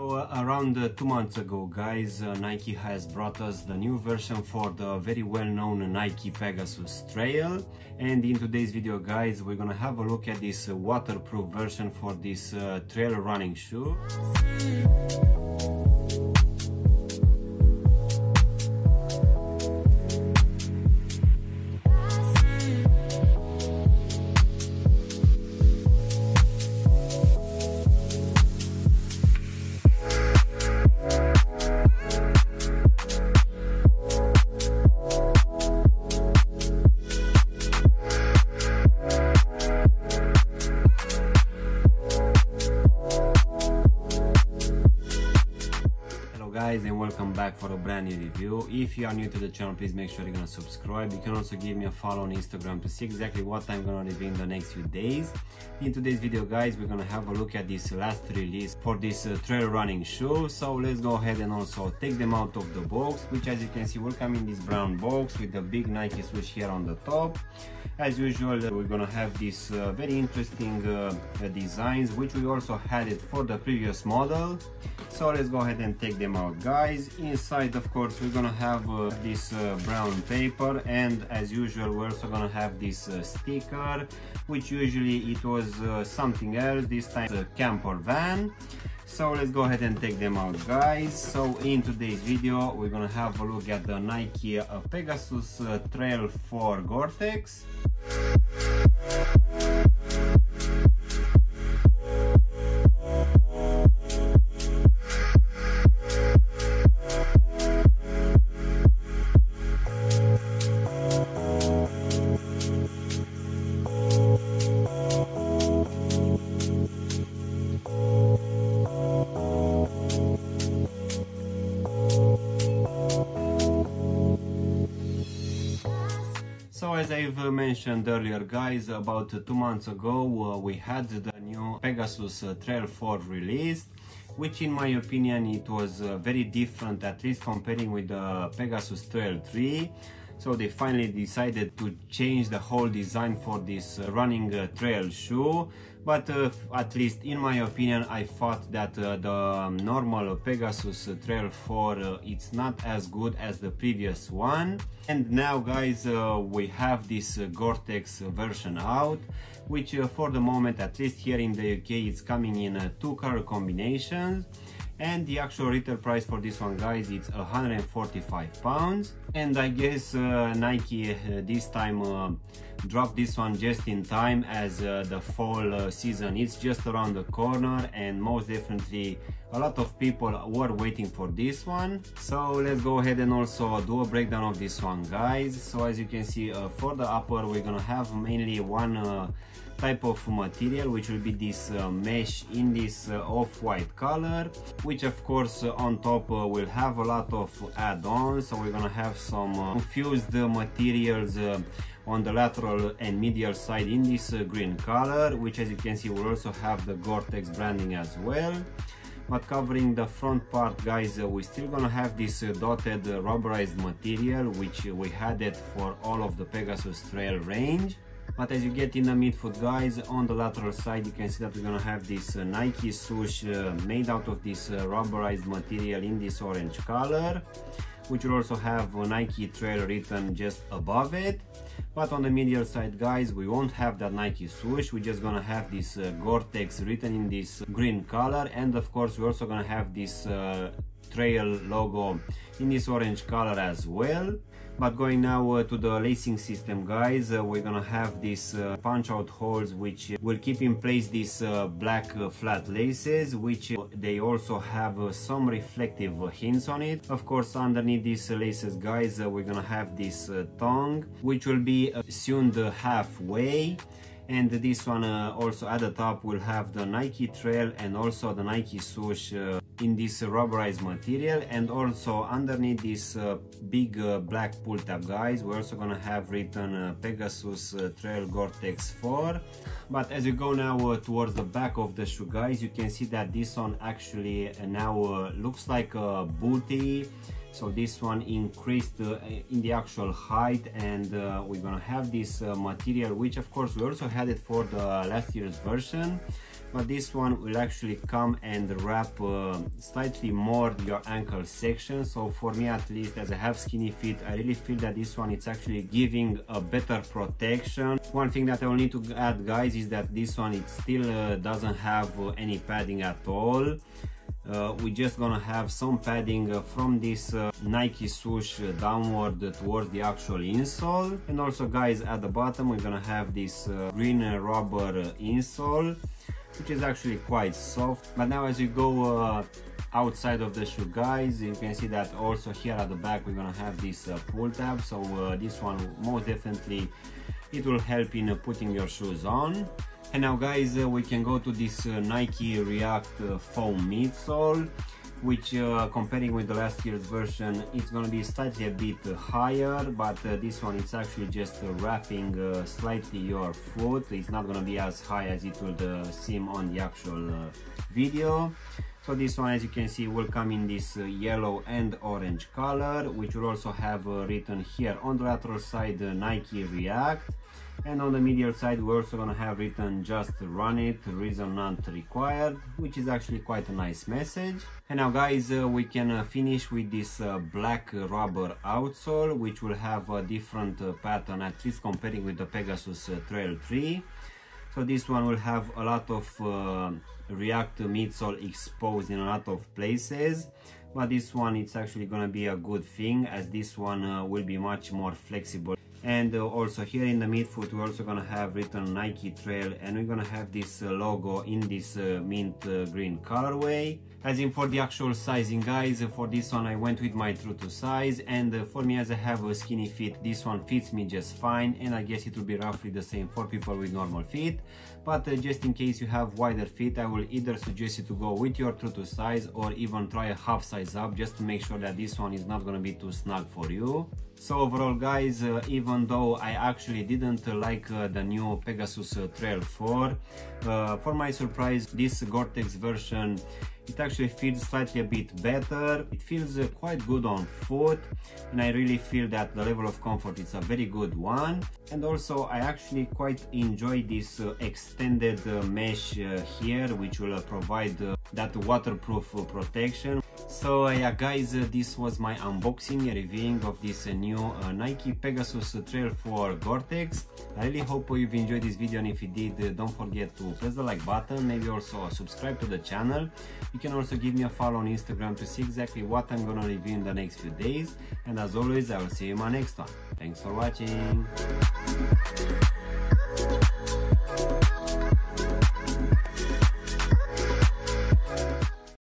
So, uh, around uh, two months ago guys, uh, Nike has brought us the new version for the very well-known Nike Pegasus Trail and in today's video guys we're gonna have a look at this uh, waterproof version for this uh, trail running shoe. Guys and welcome back for a brand new review. If you are new to the channel please make sure you're gonna subscribe. You can also give me a follow on instagram to see exactly what i'm gonna review in the next few days. In today's video guys we're gonna have a look at this last release for this uh, trail running shoe. So let's go ahead and also take them out of the box which as you can see will come in this brown box with the big nike swoosh here on the top. As usual we're gonna have these uh, very interesting uh, designs which we also had it for the previous model. So let's go ahead and take them out guys inside of course we're gonna have uh, this uh, brown paper and as usual we're also gonna have this uh, sticker which usually it was uh, something else this time a camper van. So let's go ahead and take them out guys. So in today's video we're gonna have a look at the nike uh, pegasus uh, trail 4 gore-tex as I've mentioned earlier guys, about two months ago uh, we had the new Pegasus uh, Trail 4 released which in my opinion it was uh, very different at least comparing with the Pegasus Trail 3 so they finally decided to change the whole design for this uh, running uh, trail shoe. But uh, at least in my opinion I thought that the um, normal Pegasus Trail 4 uh, it's not as good as the previous one. And now guys we have this Gore-Tex version out which for the moment at least here in the UK it's coming in two color combinations and the actual retail price for this one guys it's 145 pounds. And I guess uh, Nike uh, this time uh, dropped this one just in time as uh, the fall uh, season. Is just around the corner and most definitely a lot of people were waiting for this one. So let's go ahead and also do a breakdown of this one guys. So as you can see uh, for the upper we're gonna have mainly one type of material which will be this uh, mesh in this uh, off-white color which of course uh, on top will have a lot of add-ons. So we're gonna have some fused materials on the lateral and medial side in this green color which as you can see will also have the Gore-Tex branding as well. But covering the front part guys uh, we're still gonna have this uh, dotted uh, rubberized material which we had it for all of the Pegasus Trail range but as you get in the midfoot guys on the lateral side you can see that we're gonna have this uh, Nike swoosh uh, made out of this uh, rubberized material in this orange color which will also have Nike Trail written just above it. But on the medial side guys we won't have that Nike swoosh. We're just gonna have this uh, Gore-Tex written in this green color. And of course we're also gonna have this uh, trail logo in this orange color as well but going now uh, to the lacing system guys uh, we're gonna have these uh, punch out holes which will keep in place these uh, black uh, flat laces which uh, they also have some reflective hints on it. Of course underneath these laces guys we're gonna have this tongue which will be sewn halfway. And this one uh, also at the top will have the Nike Trail and also the Nike swoosh uh, in this rubberized material and also underneath this uh, big uh, black pull tab guys we're also gonna have written uh, Pegasus uh, Trail Gore-Tex 4 but as you go now towards the back of the shoe guys you can see that this one actually now looks like a booty. So this one increased uh, in the actual height and uh, we're gonna have this uh, material which of course we also had it for the last year's version but this one will actually come and wrap uh, slightly more your ankle section. So for me at least as I have skinny feet I really feel that this one is actually giving a better protection. One thing that I will need to add guys is that this one it still uh, doesn't have uh, any padding at all. Uh, we're just gonna have some padding uh, from this uh, Nike swoosh uh, downward towards the actual insole. And also guys at the bottom we're gonna have this uh, green rubber insole which is actually quite soft. But now as you go uh, outside of the shoe guys you can see that also here at the back we're gonna have this uh, pull tab. So uh, this one most definitely it will help in uh, putting your shoes on. And now guys uh, we can go to this uh, Nike React foam midsole which uh, comparing with the last year's version it's gonna be slightly a bit higher but uh, this one it's actually just uh, wrapping uh, slightly your foot. It's not gonna be as high as it would uh, seem on the actual video so this one as you can see will come in this yellow and orange color which will also have written here. On the lateral side Nike React. And on the medial side we're also gonna have written just run it reason not required which is actually quite a nice message. And now guys uh, we can uh, finish with this uh, black rubber outsole which will have a different uh, pattern at least comparing with the Pegasus uh, Trail 3 so this one will have a lot of uh, react midsole exposed in a lot of places but this one it's actually gonna be a good thing as this one will be much more flexible and uh, also here in the midfoot we're also gonna have written Nike Trail and we're gonna have this uh, logo in this uh, mint green colorway. As in for the actual sizing guys for this one I went with my true to size and for me as I have a skinny fit this one fits me just fine and I guess it will be roughly the same for people with normal feet but just in case you have wider feet I will either suggest you to go with your true to size or even try a half size up just to make sure that this one is not gonna be too snug for you so overall guys, uh, even though I actually didn't like uh, the new Pegasus uh, Trail 4, uh, for my surprise this Gore-Tex version it actually feels slightly a bit better. It feels uh, quite good on foot and I really feel that the level of comfort is a very good one. And also I actually quite enjoy this uh, extended mesh here which will provide that waterproof protection. So uh, yeah guys, uh, this was my unboxing and reviewing of this uh, new Nike Pegasus Trail 4 Gore-Tex. I really hope you've enjoyed this video and if you did, don't forget to press the like button, maybe also subscribe to the channel. You can also give me a follow on Instagram to see exactly what I'm gonna review in the next few days. And as always, I will see you in my next one. Thanks for watching.